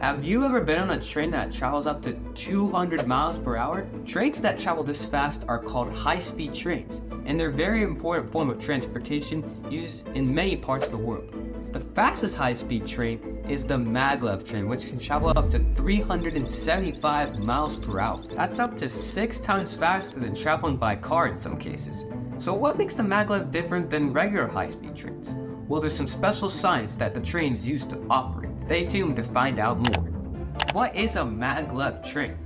Have you ever been on a train that travels up to 200 miles per hour? Trains that travel this fast are called high-speed trains, and they're a very important form of transportation used in many parts of the world. The fastest high-speed train is the maglev train, which can travel up to 375 miles per hour. That's up to six times faster than traveling by car in some cases. So what makes the maglev different than regular high-speed trains? Well, there's some special science that the trains use to operate. Stay tuned to find out more. What is a maglev train?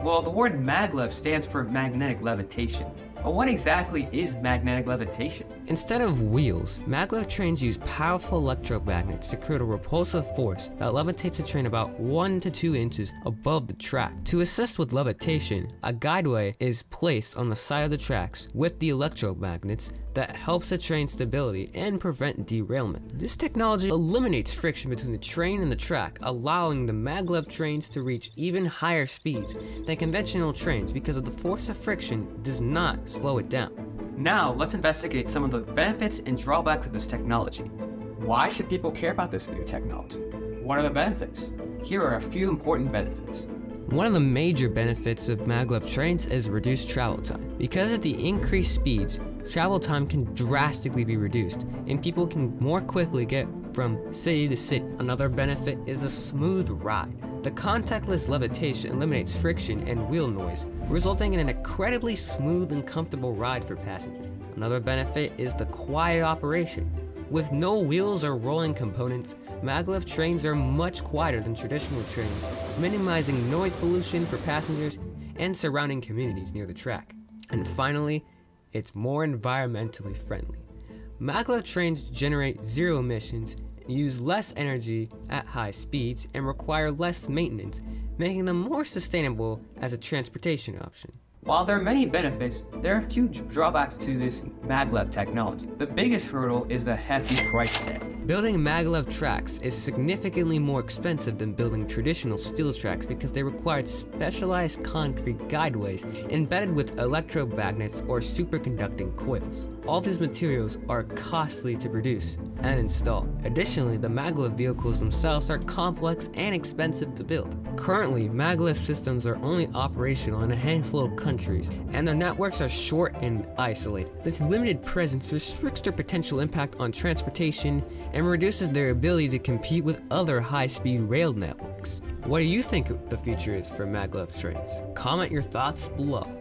Well, the word maglev stands for magnetic levitation. But what exactly is magnetic levitation? Instead of wheels, maglev trains use powerful electromagnets to create a repulsive force that levitates a train about 1 to 2 inches above the track. To assist with levitation, a guideway is placed on the side of the tracks with the electromagnets that helps the train stability and prevent derailment. This technology eliminates friction between the train and the track, allowing the maglev trains to reach even higher speeds than conventional trains because of the force of friction does not slow it down. Now, let's investigate some of the benefits and drawbacks of this technology. Why should people care about this new technology? What are the benefits? Here are a few important benefits. One of the major benefits of maglev trains is reduced travel time. Because of the increased speeds, travel time can drastically be reduced, and people can more quickly get from city to city. Another benefit is a smooth ride. The contactless levitation eliminates friction and wheel noise, resulting in an incredibly smooth and comfortable ride for passengers. Another benefit is the quiet operation. With no wheels or rolling components, maglev trains are much quieter than traditional trains, minimizing noise pollution for passengers and surrounding communities near the track. And finally, it's more environmentally friendly. Maglev trains generate zero emissions, use less energy at high speeds, and require less maintenance, making them more sustainable as a transportation option. While there are many benefits, there are a few drawbacks to this maglev technology. The biggest hurdle is the hefty price tag. Building maglev tracks is significantly more expensive than building traditional steel tracks because they required specialized concrete guideways embedded with electromagnets or superconducting coils. All these materials are costly to produce and install. Additionally, the maglev vehicles themselves are complex and expensive to build. Currently, maglev systems are only operational in a handful of countries, and their networks are short and isolated. This limited presence restricts their potential impact on transportation and reduces their ability to compete with other high-speed rail networks. What do you think the future is for maglev trains? Comment your thoughts below.